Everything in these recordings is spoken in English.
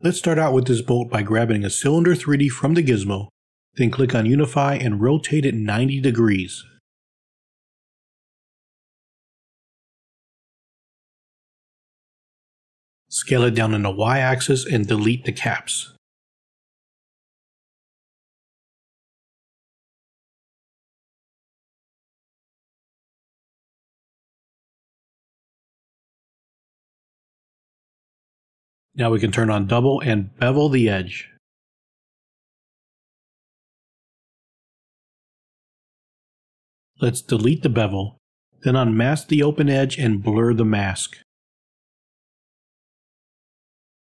Let's start out with this bolt by grabbing a cylinder 3D from the gizmo, then click on Unify and rotate it 90 degrees. Scale it down in the y-axis and delete the caps. Now we can turn on double and bevel the edge. Let's delete the bevel, then unmask the open edge and blur the mask.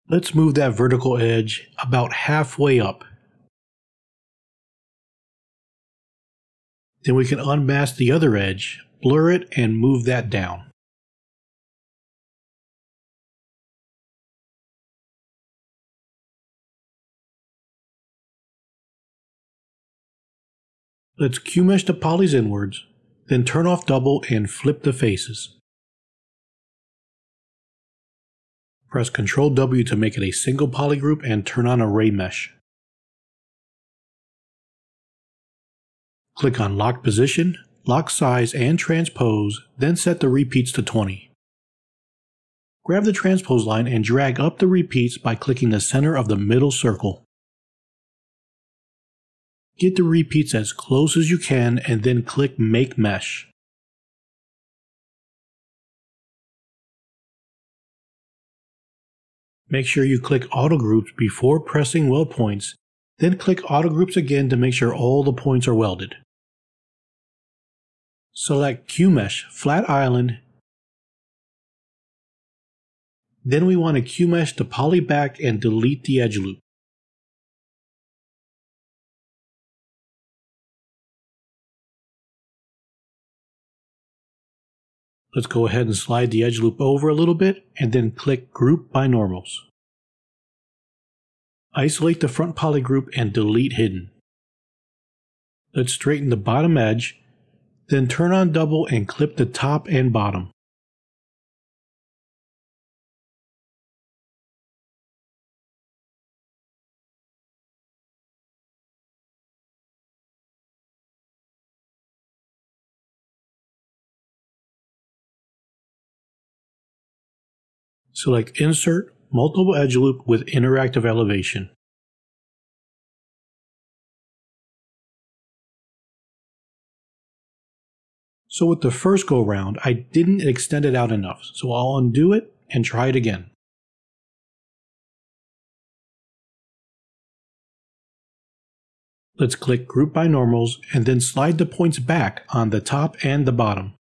Let's move that vertical edge about halfway up. Then we can unmask the other edge, blur it, and move that down. Let's Q-mesh the polys inwards, then turn off double and flip the faces. Press Ctrl W to make it a single poly group and turn on Array Mesh. Click on Lock Position, Lock Size, and Transpose, then set the repeats to 20. Grab the transpose line and drag up the repeats by clicking the center of the middle circle. Get the repeats as close as you can and then click Make Mesh. Make sure you click Auto Groups before pressing Weld Points, then click Auto Groups again to make sure all the points are welded. Select Q-Mesh Flat Island. Then we want to Q-Mesh the poly back and delete the edge loop. Let's go ahead and slide the edge loop over a little bit and then click Group by Normals. Isolate the front poly group and delete hidden. Let's straighten the bottom edge, then turn on double and clip the top and bottom. Select Insert Multiple Edge Loop with Interactive Elevation. So with the first go round, I didn't extend it out enough, so I'll undo it and try it again. Let's click Group by Normals and then slide the points back on the top and the bottom.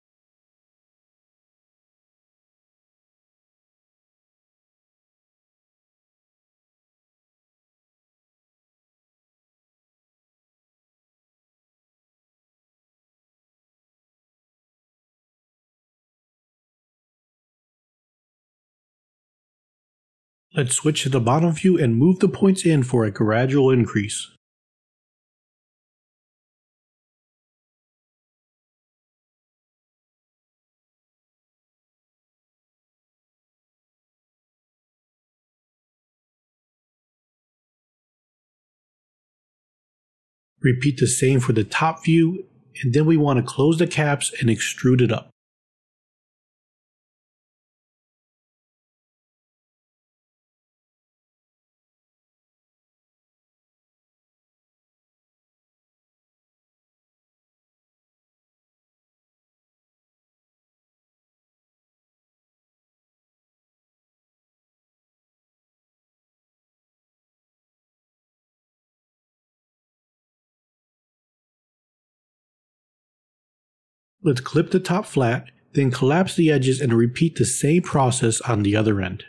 Let's switch to the bottom view and move the points in for a gradual increase. Repeat the same for the top view, and then we want to close the caps and extrude it up. Let's clip the top flat, then collapse the edges and repeat the same process on the other end.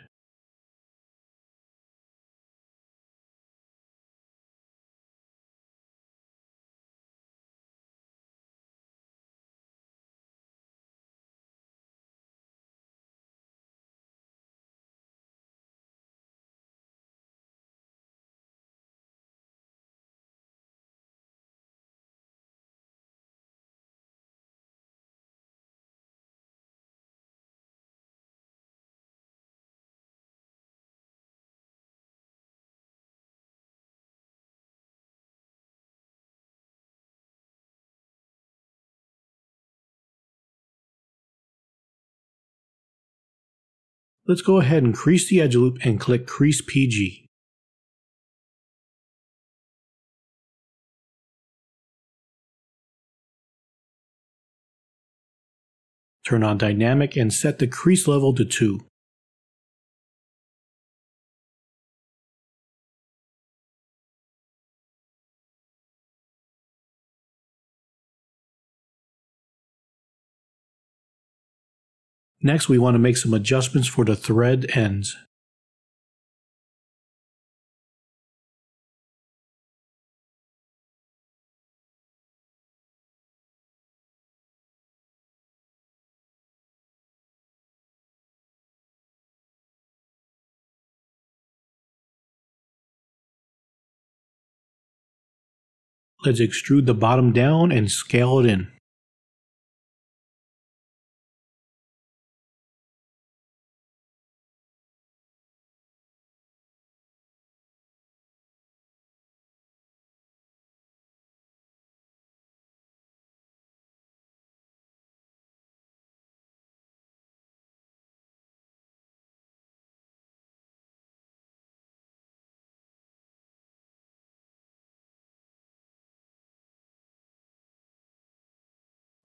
Let's go ahead and crease the edge loop and click Crease PG. Turn on Dynamic and set the crease level to 2. Next, we want to make some adjustments for the thread ends. Let's extrude the bottom down and scale it in.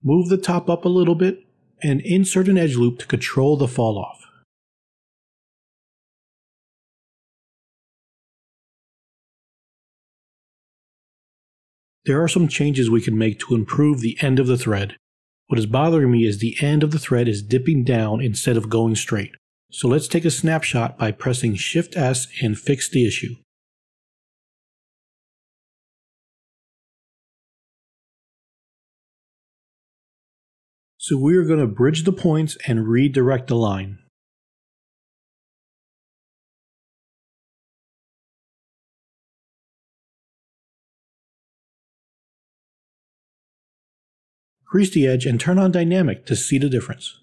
Move the top up a little bit and insert an edge loop to control the fall off. There are some changes we can make to improve the end of the thread. What is bothering me is the end of the thread is dipping down instead of going straight. So let's take a snapshot by pressing Shift S and fix the issue. So we are going to bridge the points and redirect the line. Crease the edge and turn on dynamic to see the difference.